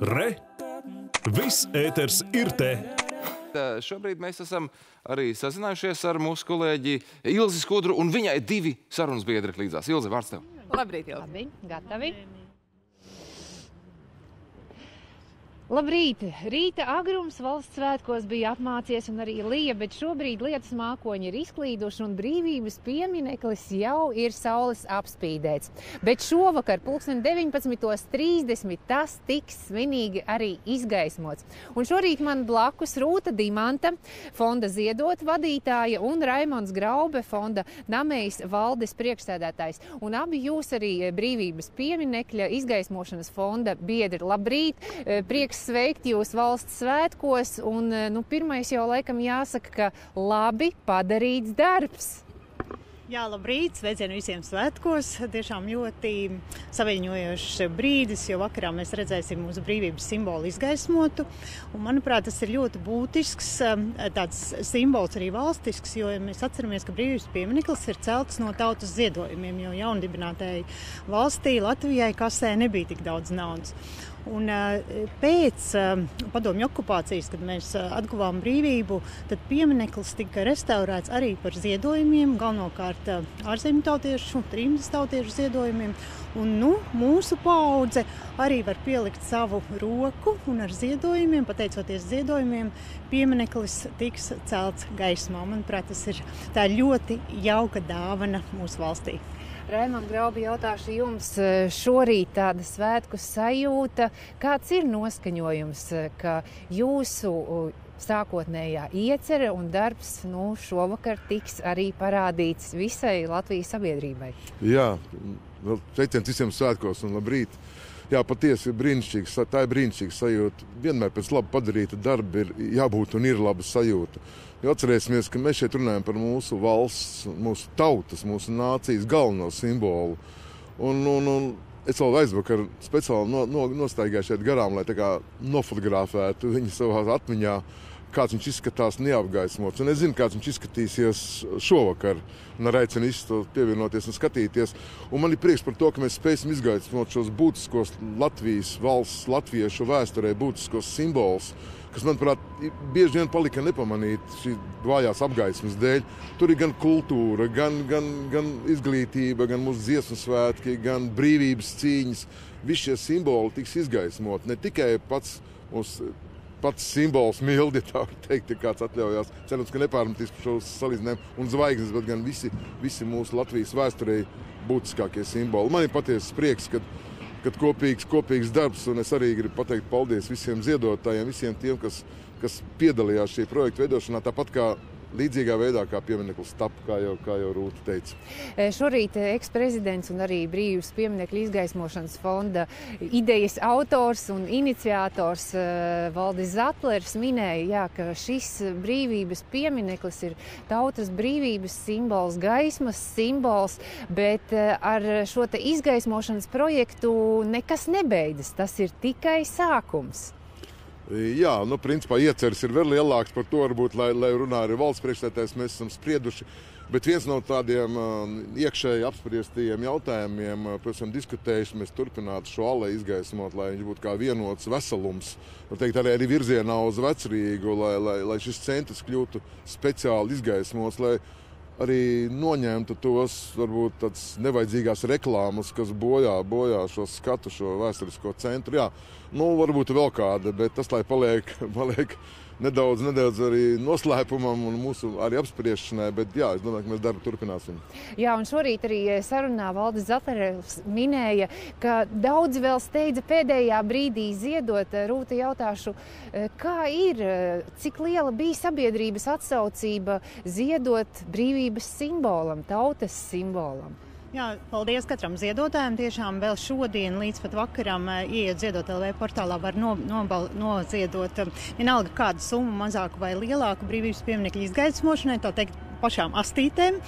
Re! Viss ēters ir te! Šobrīd mēs esam arī sazinājušies ar mūsu kolēģi Ilzi Skudru, un viņai ir divi sarunas biedri līdzās. Ilzi, vārds tev. Labrīt, Ilzi. Labi, gatavi. Labrīt! Rīta agrums valsts svētkos bija apmācies un arī lija, bet šobrīd lietas mākoņi ir izklīduši un brīvības piemineklis jau ir saules apspīdēts. Bet šovakar, pulksten 19.30, tas tiks svinīgi arī izgaismots. Un šorīt man blakus Rūta Dimanta, fonda ziedot vadītāja un Raimons Graube, fonda Namejas valdes priekšsēdētājs. Un abi jūs arī brīvības pieminekļa izgaismošanas fonda biedri. Labrīt! Prieks sveikt jūs valsts svētkos. Un, nu, pirmais jau laikam jāsaka, ka labi padarīts darbs. Jā, labrīt! Sveicienu visiem svētkos! Tiešām ļoti saviņojošs brīdis, jo vakarā mēs redzēsim mūsu brīvības simbolu izgaismotu. Un, manuprāt, tas ir ļoti būtisks tāds simbols arī valstisks, jo ja mēs atceramies, ka brīvības piemineklis ir celts no tautas ziedojumiem, jo jaundibinātajai valstī Latvijai kasē nebija tik daudz naudas. Un, pēc padomju okupācijas, kad mēs atguvām brīvību, tad piemineklis tika restaurēts arī par ziedojumiem, galvenokārt ārzemju tautiešu, trījus tautiešu ziedojumiem. Un, nu, mūsu paudze arī var pielikt savu roku un ar ziedojumiem, pateicoties ziedojumiem, piemineklis tiks celts gaismā. Manuprāt, tas ir ļoti jauka dāvana mūsu valstī. Raimond Graubi, jautāšu jums šorīt tāda svētku sajūta. Kāds ir noskaņojums, ka jūsu sākotnējā iecerē un darbs nu, šovakar tiks arī parādīts visai Latvijas sabiedrībai? Jā, sveiciens visiem svētkos un labrīt! Jā, patiesi ir brīnišķīgs. Tā ir brīnišķīga sajūta. Vienmēr pēc labi padarīta darba ir jābūt un ir laba sajūta. Jo atcerēsimies, ka mēs šeit runājam par mūsu valsts, mūsu tautas, mūsu nācijas galveno simbolu. Un, un, un es vēl aizvakar speciāli no, no, nostaigāju šeit garām, lai nofotografētu viņu savā atmiņā kāds viņš izskatās neapgaismots. Un es zinu, kāds viņš izskatīsies šovakar. Un ar aicinu visus pievienoties un skatīties. Un man ir prieks par to, ka mēs spēsim izgaismot šos būtiskos Latvijas valsts, latviešu vēsturē būtiskos simbolus, kas, manuprāt, bieži vien palika nepamanīti šī vājās apgaismas dēļ. Tur ir gan kultūra, gan, gan, gan izglītība, gan mūsu dziesmu svētki, gan brīvības cīņas. Visi šie simboli tiks izgaismot ne tikai pats mūsu pats simbols mildi, tā teikt, ja kāds atļaujās. Cerams, ka nepārmetīs par šo salīdzinājumu un zvaigznes, bet gan visi, visi mūsu Latvijas vēsturē būtiskākie simboli. Man ir patiesas prieks, ka kad kopīgs, kopīgs darbs, un es arī gribu pateikt paldies visiem ziedotājiem, visiem tiem, kas, kas piedalījās šī projekta veidošanā, tāpat kā līdzīgā veidā, kā piemineklis tapu, kā jau, kā jau Rūta teica. Šorīt eksprezidents un arī brīvības pieminekļa izgaismošanas fonda idejas autors un iniciators Valdis Zatlers minēja, jā, ka šis brīvības piemineklis ir tautas brīvības simbols, gaismas simbols, bet ar šo izgaismošanas projektu nekas nebeidzas. Tas ir tikai sākums. Jā, nu, principā ieceres ir vēl lielāks par to, varbūt, lai, lai runā arī valsts priekšsēdētājs. Mēs esam sprieduši. Bet viens no tādiem uh, iekšēji apspriestajiem jautājumiem, uh, par kuriem diskutējuši, mēs turpinātu šo aleju izgaismot, lai viņš būtu kā vienots veselums. Teikt, arī, arī virzienā uz vecrīgu, lai, lai, lai šis centrs kļūtu speciāli izgaismots arī noņemtu tos varbūt tādas nevajadzīgās reklāmas, kas bojā, bojā šo skatu, šo vēsturisko centru. Jā, nu, varbūt vēl kāda, bet tas lai paliek, paliek nedaudz, nedaudz arī noslēpumam un mūsu arī apspriešanai, bet jā, es domāju, ka mēs darbu turpināsim. Jā, un šorīt arī sarunā Valdis Zatarevs minēja, ka daudzi vēl steidza pēdējā brīdī ziedot. Rūta jautāšu, kā ir, cik liela bija sabiedrības atsaucība ziedot brīvības simbolam, tautas simbolam? Jā, paldies katram ziedotājam. Tiešām vēl šodien līdz pat vakaram ieiet ziedot LV portālā var no, nobal, noziedot vienalga kādu summu, mazāku vai lielāku brīvības pieminekļu izgaismošanai. Tā teikt, pašām astītēm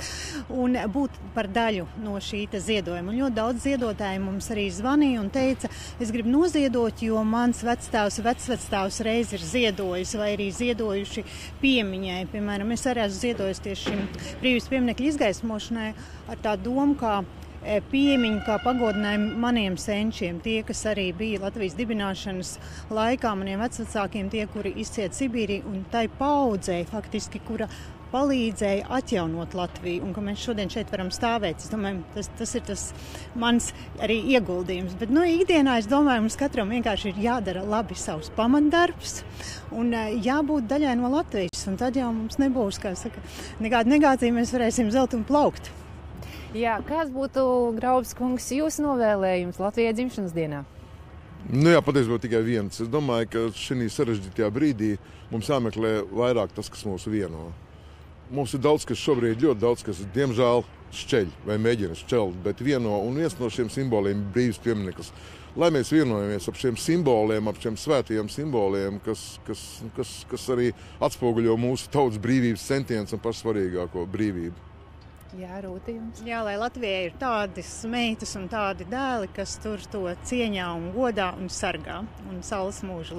un būt par daļu no šī ziedojuma. Un ļoti daudz ziedotāji mums arī zvanīja un teica, es gribu noziedot, jo mans vecstāvs, vecvectāvs reiz ir ziedojis vai arī ziedojuši piemiņai. Piemēram, es arī esmu ziedojis tieši šim brīvības pieminekļu izgaismošanai ar tā domu, kā e, piemiņu kā pagodinājumu maniem senčiem, tie, kas arī bija Latvijas dibināšanas laikā, maniem vecākiem, tie, kuri izciet Sibīriju un tai paudzē, faktiski, kura palīdzēja atjaunot Latviju un ka mēs šodien šeit varam stāvēt. Es domāju, tas, tas ir tas mans arī ieguldījums. Bet nu, ikdienā es domāju, mums katram vienkārši ir jādara labi savs pamatdarbs un jābūt daļai no Latvijas. Un tad jau mums nebūs saka, nekāda negācija, mēs varēsim zelt un plaukt. Jā, kāds būtu Graubs kungs jūsu novēlējums Latvijas dzimšanas dienā? Nu jā, patiesībā tikai viens. Es domāju, ka šī sarežģītajā brīdī mums jāmeklē vairāk tas, kas mūs vieno. Mums ir daudz, kas šobrīd ļoti daudz, kas diemžēl šķeļ vai mēģina šķelt, bet vieno un viens no šiem simboliem ir brīvs piemineklis. Lai mēs vienojamies ap šiem simboliem, ap šiem svētajiem simboliem, kas, kas, kas, kas arī atspoguļo mūsu tautas brīvības centienus un pašsvarīgāko brīvību. Jā, rūtījums. Jā, lai Latvijai ir tādas meitas un tādi dēli, kas tur to cieņā un godā un sargā un saules mūžu.